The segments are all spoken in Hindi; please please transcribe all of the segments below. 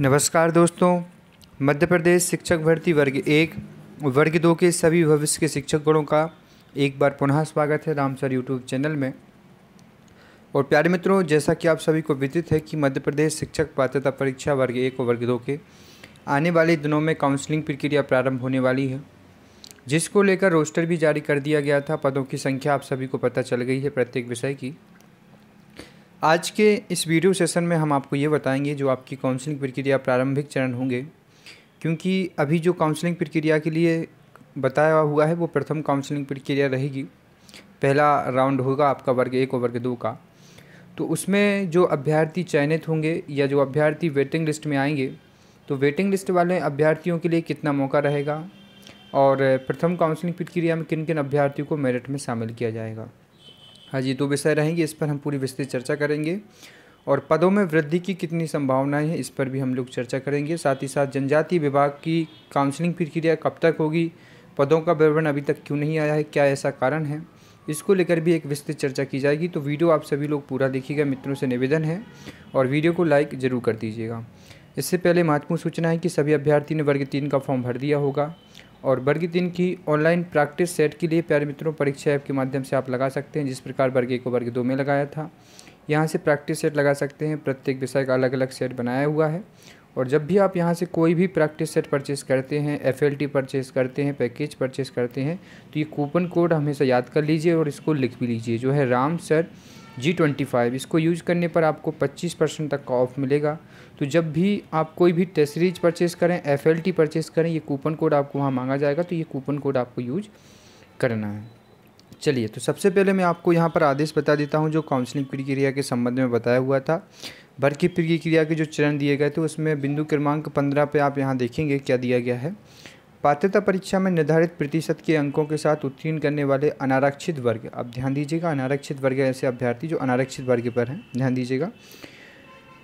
नमस्कार दोस्तों, मध्य प्रदेश शिक्षक भर्ती वर्ग एक, वर्ग दो के सभी भविष्य के शिक्षक गणों का एक बार पुनः स्वागत है राम सर यूट्यूब चैनल में। और प्यारे मित्रों, जैसा कि आप सभी को विदित है कि मध्य प्रदेश शिक्षक पात्रता परीक्षा वर्ग एक और वर्ग दो के आने वाले दिनों में काउंसलिंग प्रक्रिया प्रारंभ होने वाली है, जिसको लेकर रोस्टर भी जारी कर दिया गया था। पदों की संख्या आप सभी को पता चल गई है प्रत्येक विषय की। आज के इस वीडियो सेशन में हम आपको ये बताएँगे जो आपकी काउंसलिंग प्रक्रिया प्रारंभिक चरण होंगे। क्योंकि अभी जो काउंसलिंग प्रक्रिया के लिए बताया हुआ है, वो प्रथम काउंसलिंग प्रक्रिया रहेगी। पहला राउंड होगा आपका वर्ग एक और वर्ग दो का। तो उसमें जो अभ्यर्थी चयनित होंगे या जो अभ्यर्थी वेटिंग लिस्ट में आएँगे तो वेटिंग लिस्ट वाले अभ्यर्थियों के लिए कितना मौका रहेगा और प्रथम काउंसलिंग प्रक्रिया में किन किन अभ्यर्थियों को मेरिट में शामिल किया जाएगा। हाँ जी, दो विषय रहेंगे, इस पर हम पूरी विस्तृत चर्चा करेंगे। और पदों में वृद्धि की कितनी संभावनाएँ हैं, इस पर भी हम लोग चर्चा करेंगे। साथ ही साथ जनजातीय विभाग की काउंसलिंग प्रक्रिया कब तक होगी, पदों का विवरण अभी तक क्यों नहीं आया है, क्या ऐसा कारण है, इसको लेकर भी एक विस्तृत चर्चा की जाएगी। तो वीडियो आप सभी लोग पूरा देखिएगा, मित्रों से निवेदन है, और वीडियो को लाइक ज़रूर कर दीजिएगा। इससे पहले महत्वपूर्ण सूचना है कि सभी अभ्यर्थी ने वर्ग तीन का फॉर्म भर दिया होगा। और वर्ग तीन की ऑनलाइन प्रैक्टिस सेट के लिए प्यारे मित्रों, परीक्षा ऐप के माध्यम से आप लगा सकते हैं, जिस प्रकार वर्ग एक को वर्ग दो में लगाया था। यहाँ से प्रैक्टिस सेट लगा सकते हैं, प्रत्येक विषय का अलग अलग सेट बनाया हुआ है। और जब भी आप यहाँ से कोई भी प्रैक्टिस सेट परचेस करते हैं एफएलटी परचेस करते हैं पैकेज परचेस करते हैं तो ये कूपन कोड हमेशा याद कर लीजिए और इसको लिख भी लीजिए। जो है Ram sir ji twenty five इसको यूज़ करने पर आपको पच्चीस परसेंट तक का ऑफ़ मिलेगा। तो जब भी आप कोई भी टेसरीज परचेस करें एफ़ एल टी परचेस करें, ये कूपन कोड आपको वहाँ मांगा जाएगा तो ये कूपन कोड आपको यूज़ करना है। चलिए तो सबसे पहले मैं आपको यहाँ पर आदेश बता देता हूँ, जो काउंसलिंग प्रक्रिया के संबंध में बताया हुआ था। भर की प्रक्रिया के जो चरण दिए गए थे, उसमें बिंदु क्रमांक पंद्रह पे आप यहाँ देखेंगे क्या दिया गया है। पात्रता परीक्षा में निर्धारित प्रतिशत के अंकों के साथ उत्तीर्ण करने वाले अनारक्षित वर्ग। अब ध्यान दीजिएगा, अनारक्षित वर्ग ऐसे अभ्यर्थी जो अनारक्षित वर्ग पर हैं। ध्यान दीजिएगा।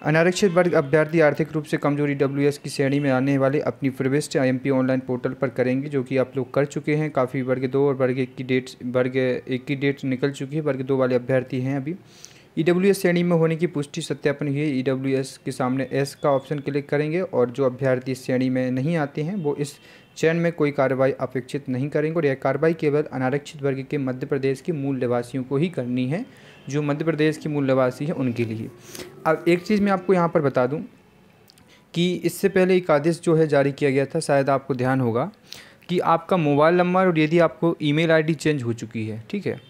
अनारक्षित वर्ग अभ्यर्थी आर्थिक रूप से कमज़ोरी डब्ल्यू की श्रेणी में आने वाले अपनी प्रविष्ट आई ऑनलाइन पोर्टल पर करेंगे, जो कि आप लोग कर चुके हैं। काफ़ी वर्ग दो और वर्ग एक की डेट वर्ग एक की डेट निकल चुकी है। वर्ग दो वाले अभ्यर्थी हैं अभी। ई डब्ल्यू श्रेणी में होने की पुष्टि सत्यापन हुई ई डब्ल्यू के सामने एस का ऑप्शन क्लिक करेंगे और जो अभ्यर्थी श्रेणी में नहीं आते हैं, वो इस चयन में कोई कार्रवाई अपेक्षित नहीं करेंगे और यह कार्रवाई केवल अनारक्षित वर्ग के मध्य प्रदेश के मूल निवासियों को ही करनी है, जो मध्य प्रदेश के मूल निवासी हैं उनके लिए। अब एक चीज़ मैं आपको यहाँ पर बता दूँ कि इससे पहले एक आदेश जो है जारी किया गया था, शायद आपको ध्यान होगा कि आपका मोबाइल नंबर और यदि आपको ईमेल आईडी चेंज हो चुकी है, ठीक है?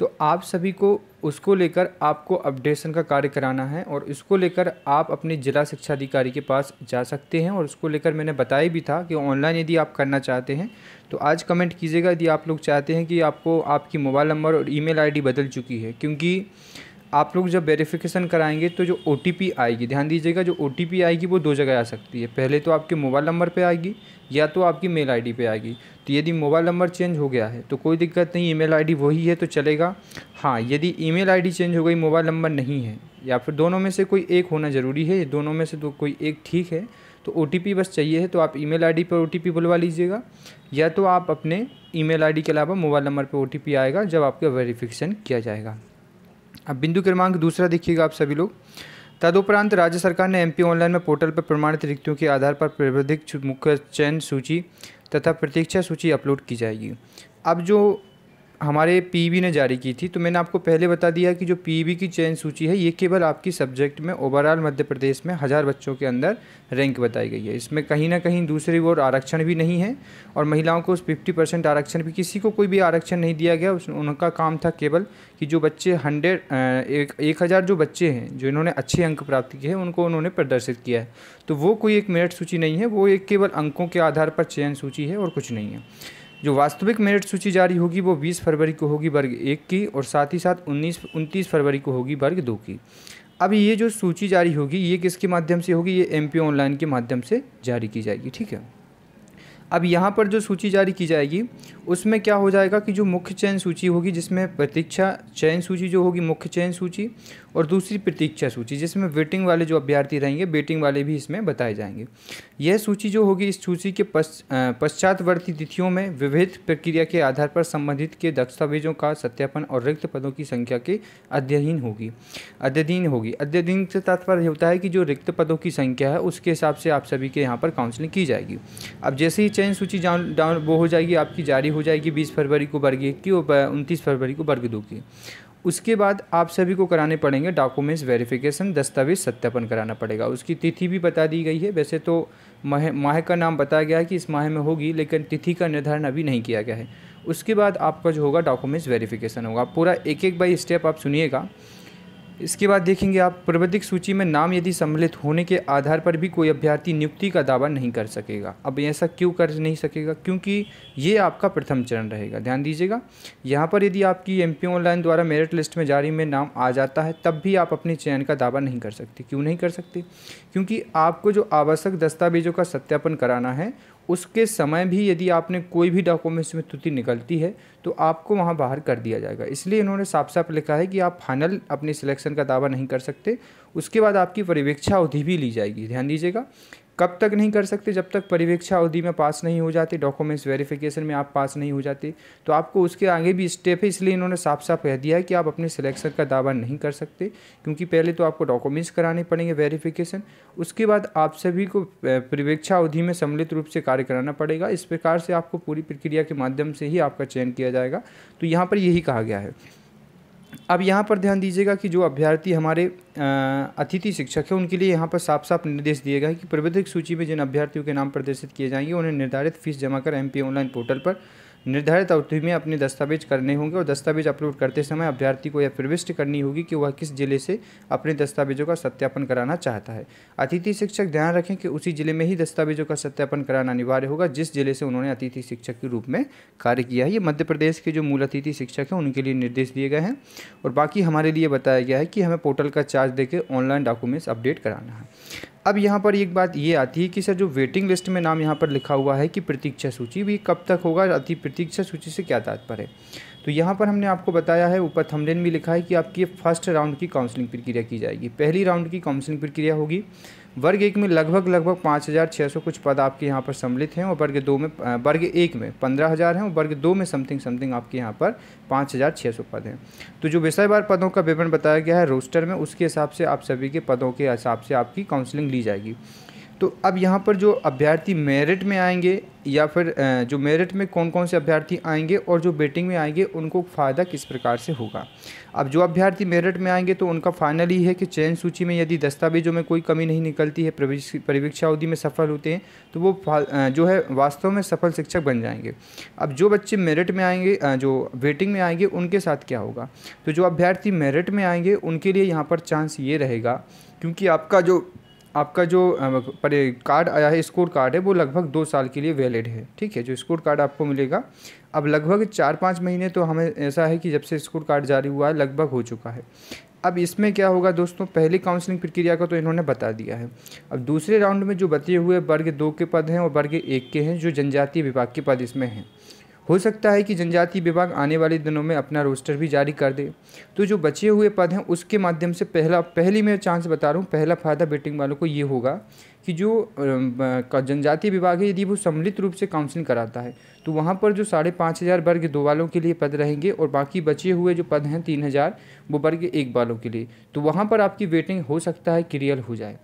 तो आप सभी को, उसको लेकर आपको अपडेशन का कार्य कराना है और इसको लेकर आप अपने ज़िला शिक्षा अधिकारी के पास जा सकते हैं और उसको लेकर मैंने बताया भी था कि ऑनलाइन यदि आप करना चाहते हैं तो आज कमेंट कीजिएगा। यदि आप लोग चाहते हैं कि आपको आपकी मोबाइल नंबर और ईमेल आईडी बदल चुकी है, क्योंकि आप लोग जब वेरिफिकेशन कराएँगे तो जो ओटीपी आएगी, ध्यान दीजिएगा जो ओटीपी आएगी वो दो जगह आ सकती है। पहले तो आपके मोबाइल नंबर पर आएगी या तो आपकी मेल आईडी पे आएगी। तो यदि मोबाइल नंबर चेंज हो गया है तो कोई दिक्कत नहीं ईमेल आईडी वही है तो चलेगा। हाँ यदि ईमेल आईडी चेंज हो गई मोबाइल नंबर नहीं है, या फिर दोनों में से कोई एक होना ज़रूरी है, दोनों में से तो कोई एक ठीक है तो ओटीपी बस चाहिए है तो आप ईमेल आईडी पर ओ बुलवा लीजिएगा। या तो आप अपने ईमेल आईडी के अलावा मोबाइल नंबर पर ओ आएगा जब आपका वेरिफिकेशन किया जाएगा। अब बिंदु क्रमांक दूसरा देखिएगा आप सभी लोग। तदुपरांत राज्य सरकार ने एमपी ऑनलाइन में पोर्टल पर प्रमाणित रिक्तियों के आधार पर प्रवृद्धिक मुख्य चयन सूची तथा प्रतीक्षा सूची अपलोड की जाएगी। अब जो हमारे पीबी ने जारी की थी तो मैंने आपको पहले बता दिया कि जो पीबी की चयन सूची है, ये केवल आपकी सब्जेक्ट में ओवरऑल मध्य प्रदेश में हज़ार बच्चों के अंदर रैंक बताई गई है। इसमें कहीं ना कहीं दूसरी ओर आरक्षण भी नहीं है और महिलाओं को उस फिफ्टी परसेंट आरक्षण भी किसी को कोई भी आरक्षण नहीं दिया गया। उस, उनका काम था केवल कि जो बच्चे हंड्रेड एक एक हज़ार जो बच्चे हैं, जो इन्होंने अच्छे अंक प्राप्त किए हैं, उनको उन्होंने प्रदर्शित किया है। तो वो कोई एक मेरिट सूची नहीं है, वो एक केवल अंकों के आधार पर चयन सूची है और कुछ नहीं है। जो वास्तविक मेरिट सूची जारी होगी वो 20 फरवरी को होगी वर्ग एक की और साथ ही साथ उन्नीस, उनतीस फरवरी को होगी वर्ग दो की। अब ये जो सूची जारी होगी, ये किसके माध्यम से होगी? ये एमपी ऑनलाइन के माध्यम से जारी की जाएगी, ठीक है? अब यहाँ पर जो सूची जारी की जाएगी उसमें क्या हो जाएगा कि जो मुख्य चयन सूची होगी, जिसमें प्रतीक्षा चयन सूची जो होगी, मुख्य चयन सूची, और दूसरी प्रतीक्षा सूची, जिसमें वेटिंग वाले जो अभ्यर्थी रहेंगे, वेटिंग वाले भी इसमें बताए जाएँगे। यह सूची जो होगी, इस सूची के पश्चातवर्ती तिथियों में विविध प्रक्रिया के आधार पर संबंधित के दस्तावेजों का सत्यापन और रिक्त पदों की संख्या के अध्ययन होगी। अध्ययन होगी। अध्ययन से तात्पर्य होता है कि जो रिक्त पदों की संख्या है, उसके हिसाब से आप सभी के यहाँ पर काउंसलिंग की जाएगी। अब जैसे ही चयन सूची डाउन वो हो जाएगी, आपकी जारी हो जाएगी बीस फरवरी को वर्ग एक की और उनतीस फरवरी को वर्ग दो की। उसके बाद आप सभी को कराने पड़ेंगे डॉक्यूमेंट्स वेरिफिकेशन, दस्तावेज़ सत्यापन कराना पड़ेगा। उसकी तिथि भी बता दी गई है। वैसे तो माह माह का नाम बताया गया है कि इस माह में होगी, लेकिन तिथि का निर्धारण अभी नहीं किया गया है। उसके बाद आपका जो होगा डॉक्यूमेंट्स वेरिफिकेशन होगा। पूरा एक एक बाई स्टेप आप सुनिएगा। इसके बाद देखेंगे आप प्रबंधिक सूची में नाम यदि सम्मिलित होने के आधार पर भी कोई अभ्यर्थी नियुक्ति का दावा नहीं कर सकेगा। अब ऐसा क्यों कर नहीं सकेगा? क्योंकि ये आपका प्रथम चरण रहेगा। ध्यान दीजिएगा, यहाँ पर यदि आपकी एम ऑनलाइन द्वारा मेरिट लिस्ट में जारी में नाम आ जाता है, तब भी आप अपने चयन का दावा नहीं कर सकते। क्यों नहीं कर सकते? क्योंकि आपको जो आवश्यक दस्तावेजों का सत्यापन कराना है उसके समय भी यदि आपने कोई भी डॉक्यूमेंट्स में त्रुटि निकलती है तो आपको वहाँ बाहर कर दिया जाएगा। इसलिए इन्होंने साफ़ साफ़ लिखा है कि आप फाइनल अपने सिलेक्शन का दावा नहीं कर सकते। उसके बाद आपकी परिवेक्षा अवधि भी ली जाएगी। ध्यान दीजिएगा कब तक नहीं कर सकते? जब तक परिवेक्षा अवधि में पास नहीं हो जाते डॉक्यूमेंट्स वेरिफिकेशन में आप पास नहीं हो जाते तो आपको उसके आगे भी स्टेप है। इसलिए इन्होंने साफ़ साफ़ कह दिया है कि आप अपने सिलेक्शन का दावा नहीं कर सकते, क्योंकि पहले तो आपको डॉक्यूमेंट्स कराने पड़ेंगे वेरिफिकेशन उसके बाद आप सभी को परिवेक्षा अवधि में सम्मिलित रूप से कार्य कराना पड़ेगा। इस प्रकार से आपको पूरी प्रक्रिया के माध्यम से ही आपका चयन किया जाएगा। तो यहाँ पर यही कहा गया है। अब यहाँ पर ध्यान दीजिएगा कि जो अभ्यर्थी हमारे अतिथि शिक्षक हैं, उनके लिए यहाँ पर साफ़ साफ़ निर्देश दिए गए कि प्रबंधक सूची में जिन अभ्यर्थियों के नाम प्रदर्शित किए जाएँगे, उन्हें निर्धारित फ़ीस जमा कर एमपी ऑनलाइन पोर्टल पर निर्धारित अवधि में अपने दस्तावेज़ करने होंगे और दस्तावेज़ अपलोड करते समय अभ्यर्थी को यह प्रविष्ट करनी होगी कि वह किस ज़िले से अपने दस्तावेजों का सत्यापन कराना चाहता है। अतिथि शिक्षक, ध्यान रखें कि उसी ज़िले में ही दस्तावेजों का सत्यापन कराना अनिवार्य होगा, जिस ज़िले से उन्होंने अतिथि शिक्षक के रूप में कार्य किया है। ये मध्य प्रदेश के जो मूल अतिथि शिक्षक हैं, उनके लिए निर्देश दिए गए हैं और बाकी हमारे लिए बताया गया है कि हमें पोर्टल का चार्ज देकर ऑनलाइन डॉक्यूमेंट्स अपडेट कराना है। अब यहाँ पर एक बात ये आती है कि सर, जो वेटिंग लिस्ट में नाम यहाँ पर लिखा हुआ है कि प्रतीक्षा सूची भी कब तक होगा अति प्रतीक्षा सूची से क्या तात्पर्य है? तो यहाँ पर हमने आपको बताया है, ऊपर थमलेन भी लिखा है कि आपकी फ़र्स्ट राउंड की काउंसलिंग प्रक्रिया की जाएगी। पहली राउंड की काउंसलिंग प्रक्रिया होगी। वर्ग एक में लगभग लगभग पाँच हज़ार छः सौ कुछ पद आपके यहाँ पर सम्मिलित हैं और वर्ग दो में वर्ग एक में पंद्रह हज़ार हैं और वर्ग दो में समथिंग समथिंग आपके यहाँ पर पाँच हज़ार छः सौ पद हैं। तो जो विषयवार पदों का विवरण बताया गया है रोस्टर में, उसके हिसाब से आप सभी के पदों के हिसाब से आपकी काउंसलिंग ली जाएगी। तो अब यहाँ पर जो अभ्यर्थी मेरिट में आएँगे या फिर जो मेरिट में कौन कौन से अभ्यर्थी आएँगे और जो बेटिंग में आएँगे, उनको फ़ायदा किस प्रकार से होगा? अब जो अभ्यर्थी मेरिट में आएँगे तो उनका फाइनल ही है कि चयन सूची में यदि दस्तावेजों में कोई कमी नहीं निकलती है परिवीक्षा अवधि में सफल होते हैं तो वो जो है वास्तव में सफल शिक्षक बन जाएँगे। अब जो बच्चे मेरिट में आएँगे जो वेटिंग में आएँगे, उनके साथ क्या होगा? तो जो अभ्यर्थी मेरिट में आएँगे, उनके लिए यहाँ पर चांस ये रहेगा, क्योंकि आपका जो आपका जो पर कार्ड आया है, स्कोर कार्ड है, वो लगभग दो साल के लिए वैलिड है। ठीक है, जो स्कोर कार्ड आपको मिलेगा। अब लगभग चार पाँच महीने तो हमें ऐसा है कि जब से स्कोर कार्ड जारी हुआ है, लगभग हो चुका है। अब इसमें क्या होगा दोस्तों, पहली काउंसलिंग प्रक्रिया का तो इन्होंने बता दिया है। अब दूसरे राउंड में जो बचे हुए वर्ग दो के पद हैं और वर्ग एक के हैं, जो जनजातीय विभाग के पद इसमें हैं। हो सकता है कि जनजाति विभाग आने वाले दिनों में अपना रोस्टर भी जारी कर दे। तो जो बचे हुए पद हैं, उसके माध्यम से पहला, पहली मैं चांस बता रहा हूँ, पहला फ़ायदा बेटिंग वालों को ये होगा कि जो जनजातीय विभाग है, यदि वो सम्मिलित रूप से काउंसलिंग कराता है तो वहाँ पर जो साढ़े पाँच हज़ार वर्ग दो वालों के लिए पद रहेंगे और बाकी बचे हुए जो पद हैं, तीन हज़ार, वो वर्ग एक वालों के लिए। तो वहाँ पर आपकी वेटिंग हो सकता है क्रियल हो जाए।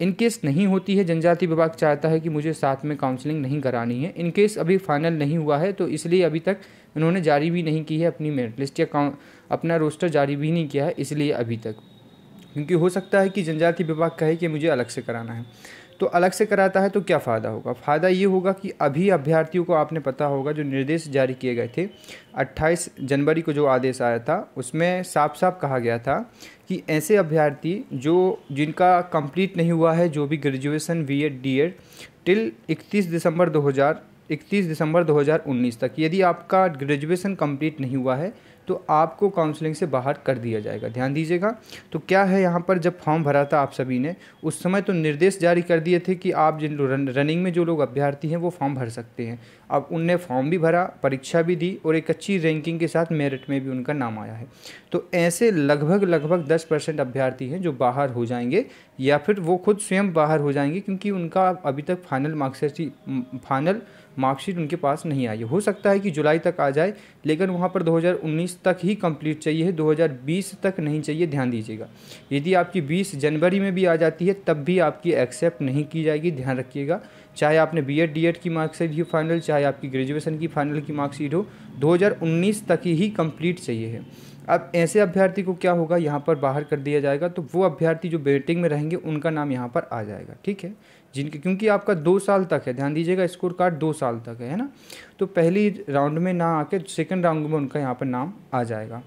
इन केस नहीं होती है, जनजाति विभाग चाहता है कि मुझे साथ में काउंसलिंग नहीं करानी है। इनकेस अभी फाइनल नहीं हुआ है तो इसलिए अभी तक इन्होंने जारी भी नहीं की है अपनी मेरिट लिस्ट या अपना रोस्टर जारी भी नहीं किया है, इसलिए अभी तक। क्योंकि हो सकता है कि जनजाति विभाग कहे कि मुझे अलग से कराना है। तो अलग से कराता है तो क्या फ़ायदा होगा? फ़ायदा ये होगा कि अभी अभ्यर्थियों को आपने पता होगा जो निर्देश जारी किए गए थे 28 जनवरी को जो आदेश आया था, उसमें साफ़ साफ़ कहा गया था कि ऐसे अभ्यर्थी जो, जिनका कंप्लीट नहीं हुआ है, जो भी graduation B Ed D Ed till इकतीस दिसंबर दो इकतीस दिसंबर 2019 तक, यदि आपका ग्रेजुएशन कंप्लीट नहीं हुआ है तो आपको काउंसलिंग से बाहर कर दिया जाएगा। ध्यान दीजिएगा तो क्या है यहाँ पर जब फॉर्म भरा था आप सभी ने उस समय तो निर्देश जारी कर दिए थे कि आप जिन रन, रनिंग में जो लोग अभ्यर्थी हैं वो फॉर्म भर सकते हैं। अब उनने फॉर्म भी भरा परीक्षा भी दी और एक अच्छी रैंकिंग के साथ मेरिट में भी उनका नाम आया है। तो ऐसे लगभग लगभग दस परसेंट अभ्यर्थी हैं जो बाहर हो जाएँगे या फिर वो खुद स्वयं बाहर हो जाएँगे क्योंकि उनका अभी तक फाइनल मार्क्सशीट फाइनल मार्कशीट उनके पास नहीं आई। हो सकता है कि जुलाई तक आ जाए, लेकिन वहाँ पर 2019 तक ही कंप्लीट चाहिए है 2020 तक नहीं चाहिए, ध्यान दीजिएगा। यदि आपकी 20 जनवरी में भी आ जाती है, तब भी आपकी एक्सेप्ट नहीं की जाएगी, ध्यान रखिएगा। चाहे आपने बी एड डी एड की मार्कशीट ही फाइनल चाहे आपकी ग्रेजुएशन की फाइनल की मार्कशीट हो 2019 तक ही कंप्लीट चाहिए है। अब ऐसे अभ्यर्थी को क्या होगा? यहाँ पर बाहर कर दिया जाएगा तो वो अभ्यर्थी जो वेटिंग में रहेंगे, उनका नाम यहाँ पर आ जाएगा। ठीक है? जिनके क्योंकि आपका दो साल तक है। ध्यान दीजिएगा स्कोर कार्ड दो साल तक है ना? तो पहली राउंड में ना आके सेकंड राउंड में उनका यहाँ पर नाम आ जाएगा।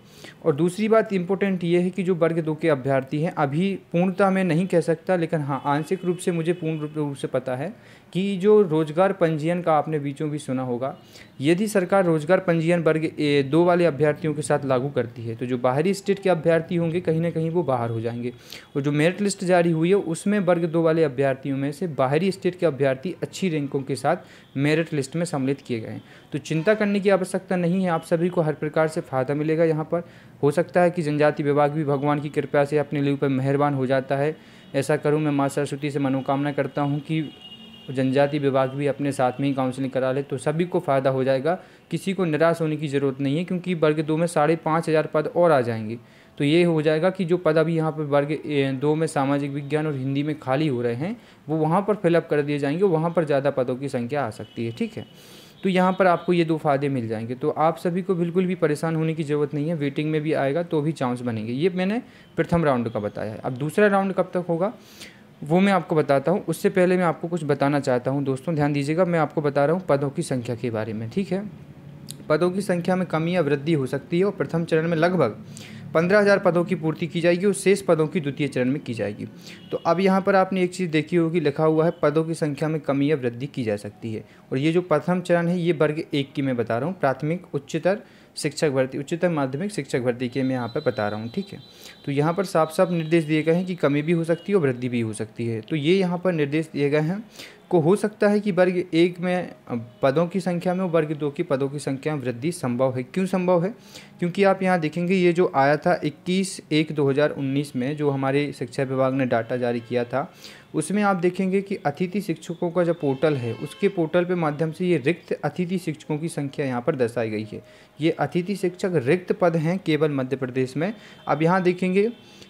और दूसरी बात इम्पोर्टेंट ये है कि जो वर्ग दो के अभ्यर्थी हैं, अभी पूर्णता मैं नहीं कह सकता, लेकिन हाँ आंशिक रूप से मुझे पूर्ण रूप से पता है कि जो रोज़गार पंजीयन का आपने बीचों भी सुना होगा, यदि सरकार रोज़गार पंजीयन वर्ग दो वाले अभ्यर्थियों के साथ लागू करती है तो जो बाहरी स्टेट के अभ्यर्थी होंगे, कहीं ना कहीं वो बाहर हो जाएँगे। और जो मेरिट लिस्ट जारी हुई है, उसमें वर्ग दो वाले अभ्यर्थियों में से बाहरी स्टेट के अभ्यर्थी अच्छी रैंकों के साथ मेरिट लिस्ट में सम्मिलित किए गए तो चिंता करने की आवश्यकता नहीं है। आप सभी को हर प्रकार से फ़ायदा मिलेगा यहाँ पर। हो सकता है कि जनजाति विभाग भी भगवान की कृपा से अपने लिए ऊपर मेहरबान हो जाता है। ऐसा करूँ, मैं माँ सरस्वती से मनोकामना करता हूँ कि जनजाति विभाग भी अपने साथ में ही काउंसलिंग करा ले तो सभी को फ़ायदा हो जाएगा। किसी को निराश होने की ज़रूरत नहीं है, क्योंकि वर्ग दो में साढ़े पाँच हज़ार पद और आ जाएँगे। तो ये हो जाएगा कि जो पद अभी यहाँ पर वर्ग दो में सामाजिक विज्ञान और हिंदी में खाली हो रहे हैं, वो वहाँ पर फिलअप कर दिए जाएँगे वहाँ पर ज़्यादा पदों की संख्या आ सकती है, ठीक है? तो यहाँ पर आपको ये दो फ़ायदे मिल जाएँगे। तो आप सभी को बिल्कुल भी परेशान होने की ज़रूरत नहीं है, वेटिंग में भी आएगा तो भी चांस बनेंगे। ये मैंने प्रथम राउंड का बताया है। अब दूसरा राउंड कब तक होगा, वो मैं आपको बताता हूँ। उससे पहले मैं आपको कुछ बताना चाहता हूँ दोस्तों, ध्यान दीजिएगा, मैं आपको बता रहा हूँ पदों की संख्या के बारे में, ठीक है? पदों की संख्या में कमी या वृद्धि हो सकती है और प्रथम चरण में लगभग पंद्रह हज़ार पदों की पूर्ति की जाएगी और शेष पदों की द्वितीय चरण में की जाएगी। तो अब यहाँ पर आपने एक चीज़ देखी होगी, लिखा हुआ है, पदों की संख्या में कमी या वृद्धि की जा सकती है। और ये जो प्रथम चरण है, ये वर्ग एक की मैं बता रहा हूँ, प्राथमिक, उच्चतर शिक्षक भर्ती, उच्चतर माध्यमिक शिक्षक भर्ती के मैं यहाँ पर बता रहा हूँ, ठीक है? तो यहाँ पर साफ़ साफ़ निर्देश दिए गए हैं कि कमी भी हो सकती है और वृद्धि भी हो सकती है। तो ये यहाँ पर निर्देश दिए गए हैं को हो सकता है कि वर्ग एक में पदों की संख्या में और वर्ग दो की पदों की संख्या में वृद्धि संभव है। क्यों संभव है? क्योंकि आप यहाँ देखेंगे, ये जो आया था 21 एक 2019 में, जो हमारे शिक्षा विभाग ने डाटा जारी किया था, उसमें आप देखेंगे कि अतिथि शिक्षकों का जो पोर्टल है, उसके पोर्टल पे माध्यम से ये रिक्त अतिथि शिक्षकों की संख्या यहाँ पर दर्शाई गई है। ये अतिथि शिक्षक रिक्त पद हैं केवल मध्य प्रदेश में। अब यहाँ देखेंगे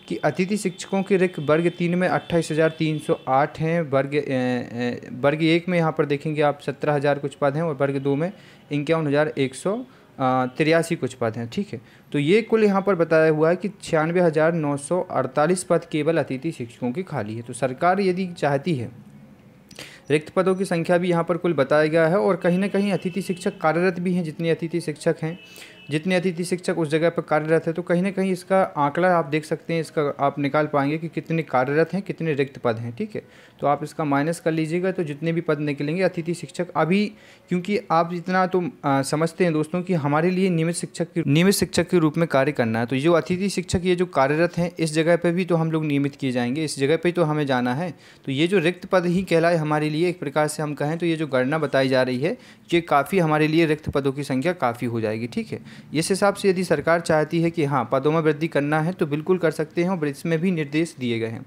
कि अतिथि शिक्षकों के रिक्त वर्ग तीन में अट्ठाईस हज़ार तीन सौ आठ हैं, वर्ग वर्ग एक में यहाँ पर देखेंगे आप सत्रह हज़ार कुछ पद हैं और वर्ग दो में इक्यावन हज़ार एक सौ तिरासी कुछ पद हैं, ठीक है। तो ये कुल यहाँ पर बताया हुआ है कि छियानवे हज़ार नौ सौ अड़तालीस पद केवल अतिथि शिक्षकों की खाली है। तो सरकार यदि चाहती है, रिक्त पदों की संख्या भी यहाँ पर कुल बताया गया है और कहीं ना कहीं अतिथि शिक्षक कार्यरत भी हैं, जितने अतिथि शिक्षक हैं, जितने अतिथि शिक्षक उस जगह पर कार्यरत है तो कहीं ना कहीं इसका आंकड़ा आप देख सकते हैं, इसका आप निकाल पाएँगे कि कितने कार्यरत हैं, कितने रिक्त पद हैं, ठीक है। तो आप इसका माइनस कर लीजिएगा तो जितने भी पद निकलेंगे अतिथि शिक्षक अभी क्योंकि आप इतना तो आ, समझते हैं दोस्तों कि हमारे लिए नियमित शिक्षक के नियमित शिक्षक के रूप में कार्य करना है। तो जो अतिथि शिक्षक ये जो कार्यरत हैं इस जगह पर भी तो हम लोग नियमित किए जाएँगे इस जगह पर तो हमें जाना है। तो ये जो रिक्त पद ही कहलाए हमारे लिए एक प्रकार से हम कहें तो ये जो गणना बताई जा रही है ये काफ़ी हमारे लिए रिक्त पदों की संख्या काफ़ी हो जाएगी ठीक है? इस हिसाब से यदि सरकार चाहती है कि हाँ पदों में वृद्धि करना है तो बिल्कुल कर सकते हैं और इसमें भी निर्देश दिए गए हैं।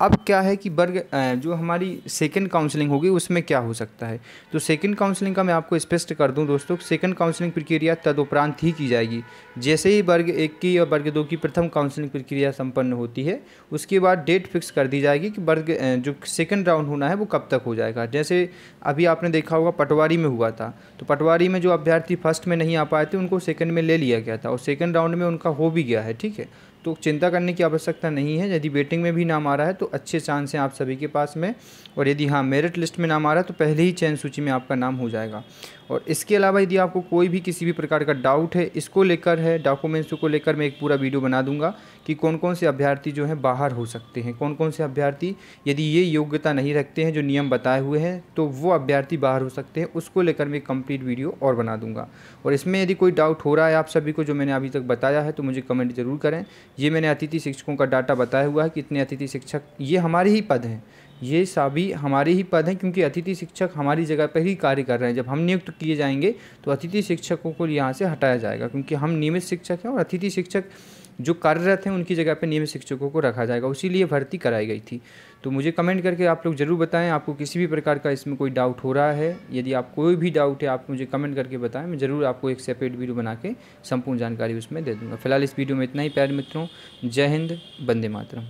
अब क्या है कि वर्ग जो हमारी सेकंड काउंसलिंग होगी, उसमें क्या हो सकता है? तो सेकंड काउंसलिंग का मैं आपको स्पष्ट कर दूँ दोस्तों सेकंड काउंसलिंग प्रक्रिया तदुपरांत ही की जाएगी। जैसे ही वर्ग एक की और वर्ग दो की प्रथम काउंसलिंग प्रक्रिया संपन्न होती है, उसके बाद डेट फिक्स कर दी जाएगी कि वर्ग जो सेकेंड राउंड होना है, वो कब तक हो जाएगा। जैसे अभी आपने देखा होगा, पटवारी में हुआ था। तो पटवारी में जो अभ्यर्थी फ़र्स्ट में नहीं आ पाए थे, उनको सेकेंड में ले लिया गया था और सेकेंड राउंड में उनका हो भी गया है, ठीक है? तो चिंता करने की आवश्यकता नहीं है। यदि वेटिंग में भी नाम आ रहा है तो अच्छे चांस हैं आप सभी के पास में। और यदि हाँ मेरिट लिस्ट में नाम आ रहा है तो पहले ही चयन सूची में आपका नाम हो जाएगा। और इसके अलावा यदि आपको कोई भी किसी भी प्रकार का डाउट है, इसको लेकर है, डॉक्यूमेंट्स को लेकर मैं एक पूरा वीडियो बना दूँगा कि कौन कौन से अभ्यर्थी जो हैं, बाहर हो सकते हैं। कौन कौन से अभ्यर्थी यदि ये योग्यता नहीं रखते हैं, जो नियम बताए हुए हैं तो वो अभ्यर्थी बाहर हो सकते हैं। उसको लेकर मैं कंप्लीट वीडियो और बना दूँगा। और इसमें यदि कोई डाउट हो रहा है आप सभी को, जो मैंने अभी तक बताया है तो मुझे कमेंट ज़रूर करें। ये मैंने अतिथि शिक्षकों का डाटा बताया हुआ है कितने अतिथि शिक्षक, ये हमारे ही पद हैं। ये सभी हमारे ही पद हैं क्योंकि अतिथि शिक्षक हमारी जगह पर ही कार्य कर रहे हैं। जब हम नियुक्त किए जाएँगे तो अतिथि शिक्षकों को यहाँ से हटाया जाएगा क्योंकि हम नियमित शिक्षक हैं और अतिथि शिक्षक जो कार्यरत हैं, उनकी जगह पर नियमित शिक्षकों को रखा जाएगा। उसी लिए भर्ती कराई गई थी। तो मुझे कमेंट करके आप लोग ज़रूर बताएँ, आपको किसी भी प्रकार का इसमें कोई डाउट हो रहा है? यदि आप कोई भी डाउट है, आप मुझे कमेंट करके बताएँ। मैं ज़रूर आपको एक सेपरेट वीडियो बना के संपूर्ण जानकारी उसमें दे दूँगा। फ़िलहाल इस वीडियो में इतना ही, प्यार मित्रों। जय हिंद बंदे मातरम।